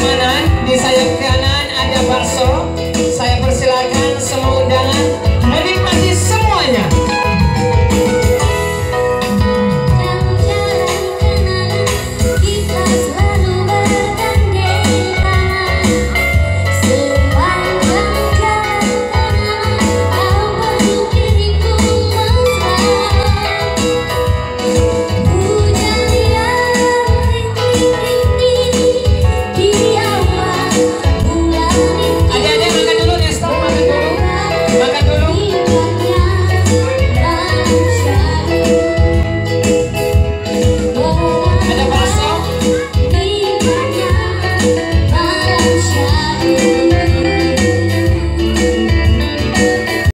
kanan, di sayap kanan ada Barcelona.